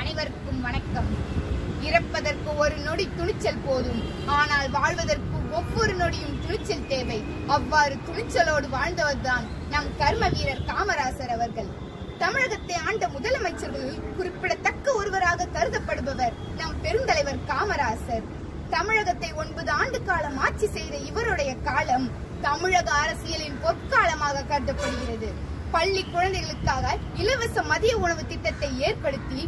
அனைவருக்கும் வணக்கம். இறப்பதற்கு ஒரு நொடி துணிச்சல் போதும். ஆனால் வாழ்வதற்கு ஒவ்வொரு நொடியும் துணிச்சல் தேவை. அவ்வாறு துணிச்சலோடு வாழ்ந்தவர்தான் நம் கர்ம வீரர் காமராசர் அவர்கள். தமிழகத்தை ஆண்ட முதலமைச்சர்களில் குறிப்பிடத்தக்க ஒருவராக கருதப்படுபவர் நம் பெருந்தலைவர் காமராசர். தமிழகத்தை ஒன்பது ஆண்டு காலம் ஆட்சி செய்த இவருடைய காலம் தமிழக அரசியலின் பொற்காலமாக கருதப்படுகிறது. பள்ளி குழந்தைகளுக்காக இலவச மதிய உணவு திட்டத்தை ஏற்படுத்தி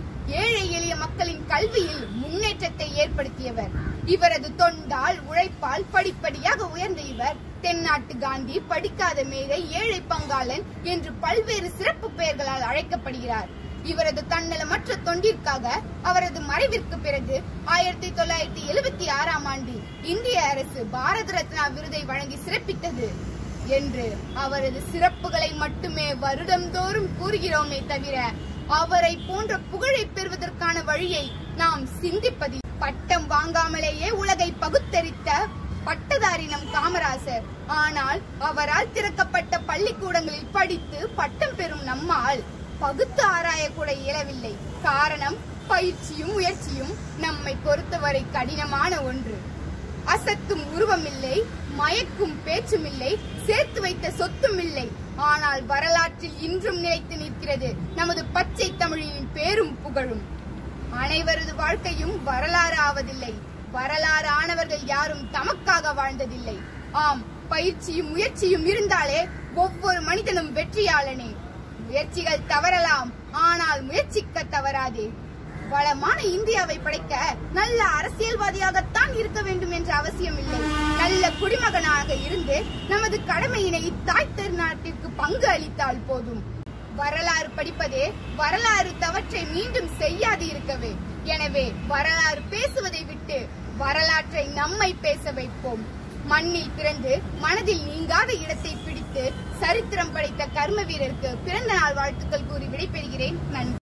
ஏழை எளிய மக்களின் கல்வியில் முன்னேற்றத்தை ஏற்படுத்தியவர். இவரது தொண்டால் உழைப்பால் படிப்படியாக உயர்ந்த இவர். தென்னாட்டு காந்தி படிக்காத மேதை ஏழை பங்காளன் என்று பல்வேறு சிறப்பு பெயர்களால் அழைக்கப்படுகிறார். இவரது தன்னலமற்ற தொண்டிற்காக அவரது மறைவிற்கு பிறகு ஆயிரத்தி தொள்ளாயிரத்தி எழுபத்தி ஆறாம் ஆண்டு இந்திய அரசு பாரத ரத்னா விருதை வழங்கி சிறப்பித்தது. என்று அவரது சிறப்புகளை மட்டுமே வருடந்தோறும் கூறுகிறோமே தவிர அவரை போன்ற புகழை பெறுவதற்கான வழியை நாம் சிந்திப்பதில் பட்டம் வாங்காமலேயே உலகை பகுத்தறித்த பட்டதாரி நம் காமராசர். ஆனால் அவரால் திறக்கப்பட்ட பள்ளிக்கூடங்களில் படித்து பட்டம் பெறும் நம்மால் பகுத்து ஆராய கூட இயலவில்லை. காரணம் பயிற்சியும் முயற்சியும் நம்மை பொறுத்தவரை கடினமான ஒன்று. அசத்தும் உருவமில்லை மயக்கும் பேச்சுமில்லை சேர்த்து வைத்த சொத்தும் இல்லை. ஆனால் வரலாற்றில் இன்றும் நிலைத்து நிற்கிறது நமது பச்சை தமிழின் பேரும் புகழும். அனைவரது வாழ்க்கையும் வரலாறு ஆவதில்லை. வரலாறு ஆனவர்கள் யாரும் தமக்காக வாழ்ந்ததில்லை. ஆம் பயிற்சியும் முயற்சியும் இருந்தாலே ஒவ்வொரு மனிதனும் வெற்றியாளனே. முயற்சிகள் தவறலாம் ஆனால் முயற்சிக்க தவறாதே. வளமான இந்தியாவை படைக்க நல்ல அரசியல்வாதியாகத்தான் இருக்க வேண்டும் என்ற அவசியம் இல்லை நல்ல குடிமகனாக இருந்து நமது கடமையினை இத்தாய் திருநாட்டிற்கு பங்கு அளித்தால் போதும். வரலாறு படிப்பதே வரலாறு தவற்றை மீண்டும் செய்யாது இருக்கவே. எனவே வரலாறு பேசுவதை விட்டு வரலாற்றை நம்மை பேச வைப்போம். மண்ணில் பிறந்து மனதில் நீங்காத இடத்தை பிடித்து சரித்திரம் படைத்த கர்ம வீரருக்கு பிறந்த நாள் வாழ்த்துக்கள் கூறி விடைபெறுகிறேன். நன்றி.